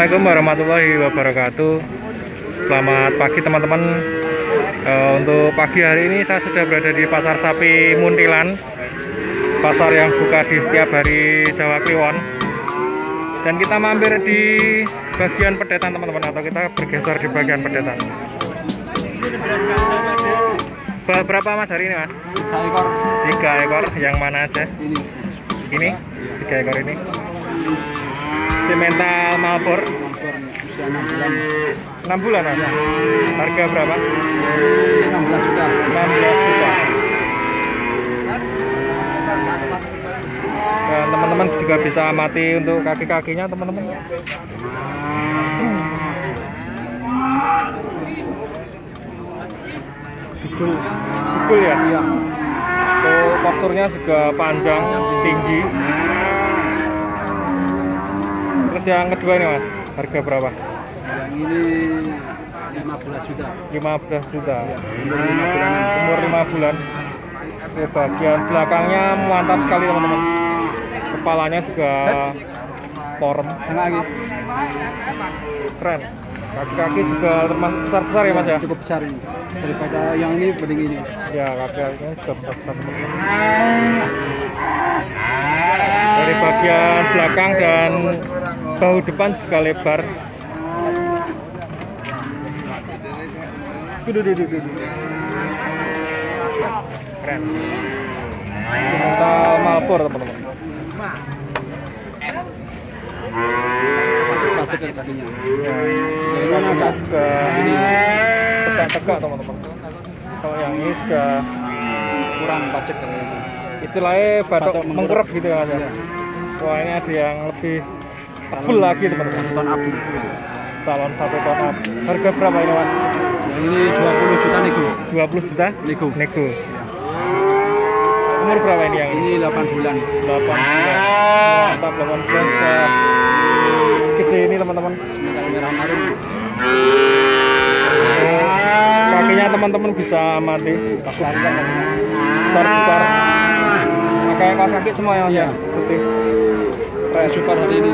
Assalamualaikum warahmatullahi wabarakatuh. Selamat pagi teman-teman. Eh, Untuk pagi hari ini saya sudah berada di Pasar Sapi Muntilan Pasar yang buka di setiap hari Jawa Kliwon. Dan kita mampir di bagian pedetan teman-teman Atau kita bergeser di bagian pedetan. Berapa mas hari ini mas? Tiga ekor. Tiga ekor, yang mana aja? ini. Ini, tiga ekor ini Simental Malbor Mampur usia 6 bulan 6 bulan mas? Harga berapa? 16 juta 16 juta. Dan teman-teman juga bisa amati untuk kaki-kakinya teman-teman. Dugul, dugul ya. iya Untuk posturnya juga panjang, tinggi. Terus yang kedua ini mas, harga berapa? yang ini 15 juta. 15 juta. umur 5 bulan umur 5 bulan. Oke, bagian belakangnya mantap sekali teman-teman. Kepalanya juga lagi. Keren. Kaki-kaki juga termasuk besar-besar ya mas ya? Cukup besar ini. Daripada yang ini mending ini. Ya kaki-kakinya juga besar-besar dari bagian belakang dan bahu depan juga lebar. Duh, duh, duh, duh, keren. Simental Malbor teman-teman. Pacek ya kakinya. Ya, yang ini agak juga ini tegak-tegak teman-teman. Kalau yang ini sudah kurang pacek katanya istilahnya batok mengkurap. gitu ya mas ya. Iya. Wah ini ada yang lebih tebel lagi teman-teman. ton abu Salon satu ton up. Harga berapa ini mas? yang ini 20 juta nego 20 juta? nego Nego. Umur berapa ini yang ini? ini 8 bulan 8 bulan. Mantap 8 bulan sudah segede ini teman-teman. semenjak merah marun Kakinya teman-teman bisa mati. besar kan kakinya Besar-besar. Pakai kaos kaki semua ya? Iya. ya? Putih. Super hari ini.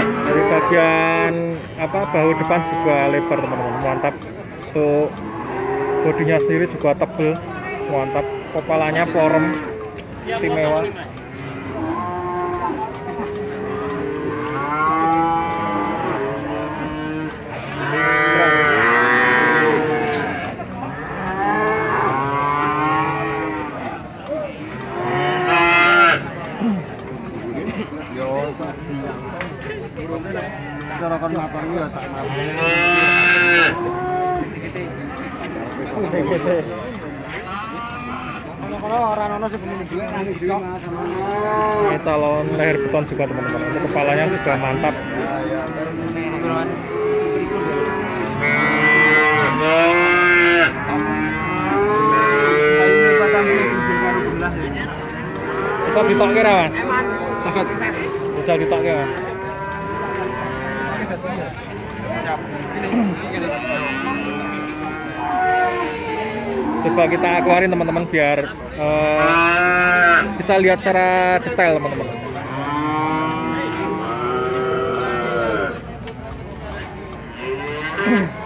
Dari bagian apa bahu depan juga lebar teman-teman. Mantap. Untuk bodinya sendiri juga tebel. Mantap. Kepalanya porem. Istimewa ini calon leher beton juga teman-teman. Untuk kepalanya juga mantap. Bisa mas sangat bisa ditokke mas coba kita keluarin teman-teman biar eh, bisa lihat secara detail teman-teman.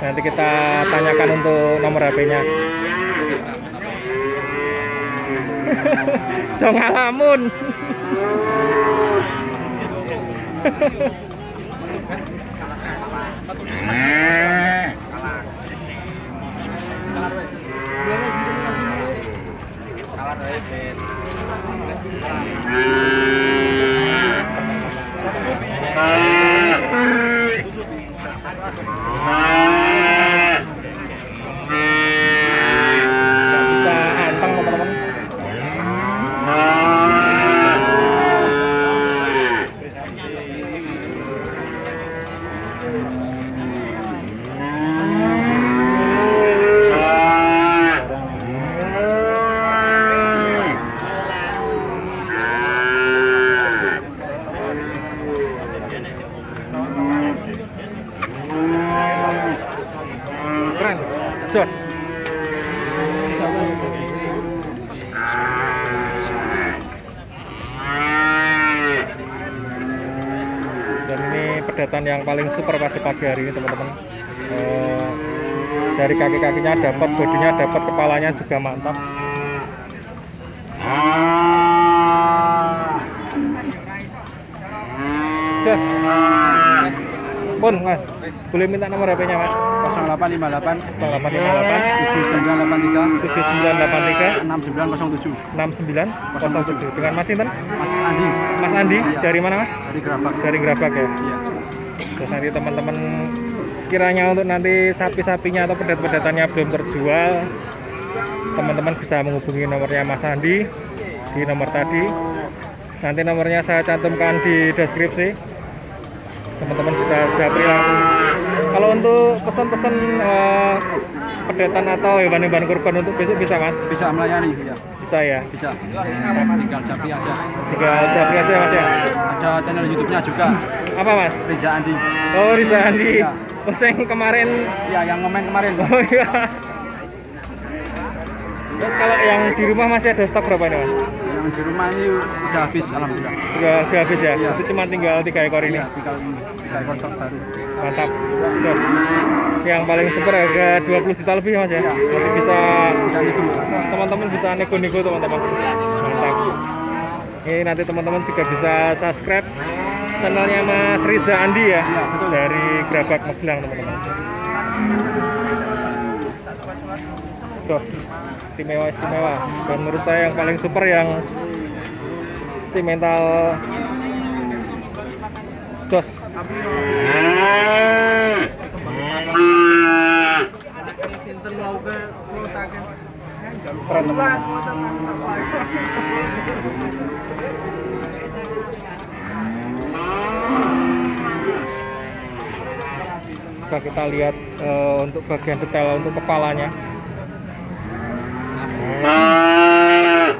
Nanti kita tanyakan untuk nomor HP-nya Jong bisa anteng teman-teman keren jos pedetan yang paling super pada pagi hari ini teman-teman Eh, dari kaki-kakinya dapat bodinya dapat kepalanya juga mantap Jos. Pun mas, boleh minta nomor HP-nya mas? 0858 0858 7983 7983 6907 6907 dengan Mas Sinten? Mas Andi Mas Andi dari mana mas? dari Gerabak. Dari Gerabak ya. Iya. Nanti teman-teman sekiranya untuk nanti sapi-sapinya atau pedet-pedetannya belum terjual, teman-teman bisa menghubungi nomornya Mas Andi di nomor tadi. Nanti nomornya saya cantumkan di deskripsi. Teman-teman bisa japri langsung. Kalau untuk pesan-pesan eh, pedetan atau hewan-hewan kurban untuk besok bisa mas? Bisa melayani ya. Bisa ya. Bisa. Tinggal japri aja. Tinggal japri aja ya mas ya. Ada channel YouTube-nya juga. Apa mas? Reza Andi. Oh Risa Andi. Iya. Oh yang kemarin. Ya, yang komen kemarin. Oh iya. Terus kalau yang di rumah masih ada stok berapa ini mas? Yang di rumah ini udah habis alhamdulillah. Udah, udah habis ya? Iya. Itu cuma tinggal tiga ekor ini. Iya, tinggal ini. Tiga ekor stok baru. Mantap. Terus yang paling super harga 20 juta lebih mas ya? Nanti bisa teman-teman bisa nego-nego teman-teman. Mantap. Ini nanti teman-teman juga bisa subscribe channelnya Mas Riza Andi ya, dari Gerabak Magelang teman-teman. Terus istimewa istimewa. Dan menurut saya yang paling super yang si mental Dos. Bisa kita lihat eh, untuk bagian detail untuk kepalanya.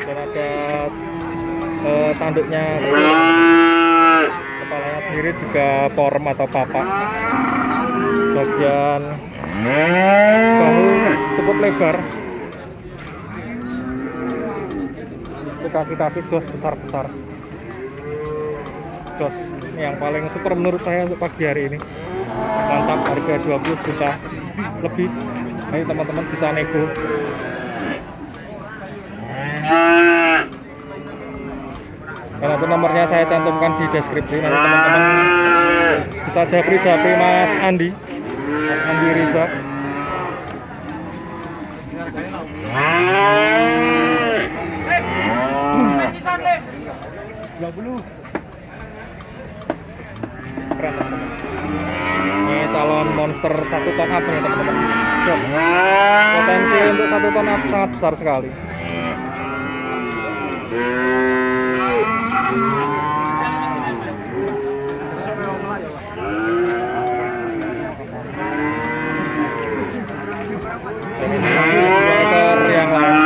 Dan ada eh, tanduknya kepalanya sendiri juga porem atau papak. Bagian bahu cukup lebar. Itu kaki-kaki jos besar-besar. Jos. Ini yang paling super menurut saya untuk pagi hari ini. Mantap harga 20 juta lebih. Ayo teman-teman bisa nego. Dan nanti nomornya saya cantumkan di deskripsi. Nanti teman-teman bisa japri japri Mas Andi, Andi Riza. Keren. Ini calon monster satu ton up nih teman-teman. Potensi untuk satu ton up sangat besar sekali. Ini dua ekor yang lain.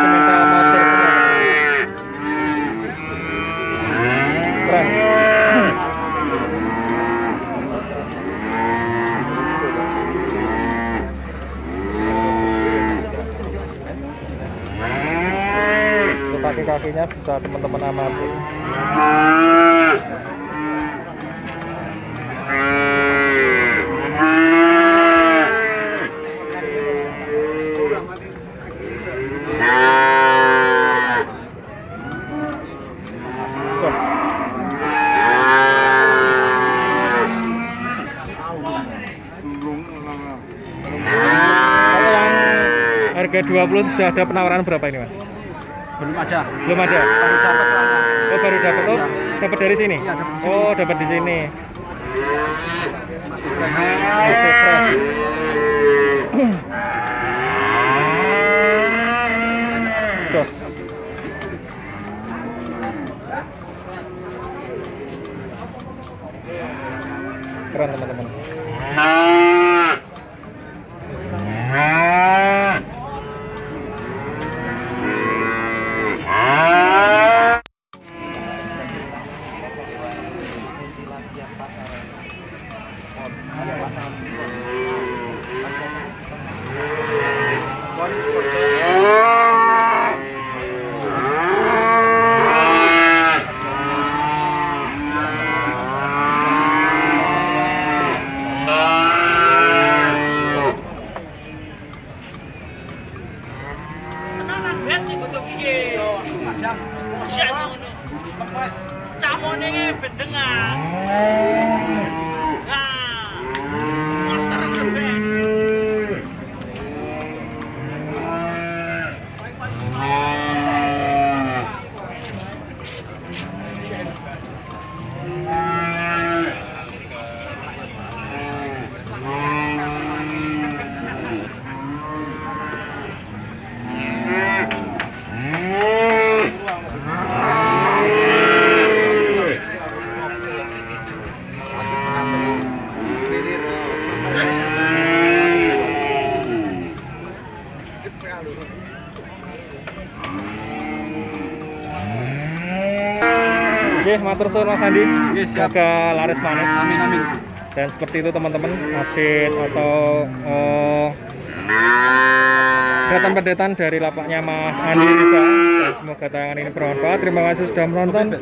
Semental monster semua. Keren. Kaki-kakinya bisa teman-teman amati. Harga 20 sudah ada penawaran berapa ini mas? Belum ada. Belum ada? Baru dapat soalnya. Oh baru dapat oh Iya. dapat dari sini? Dapat di sini. Oh dapat di sini. Masih fresh. Masih fresh. Matur suwun Mas Andi. Oke, siap. Semoga laris manis. Amin amin. Dan seperti itu teman-teman, update atau eh, pendetan dari lapaknya Mas Andi Risa. Dan semoga tayangan ini bermanfaat. Terima kasih sudah menonton.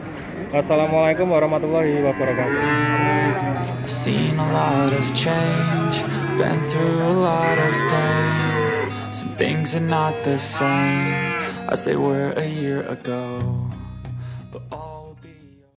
Wassalamualaikum warahmatullahi wabarakatuh. Seen a lot of change, been through a lot of pain. Some things are not the same as they were a year ago. But all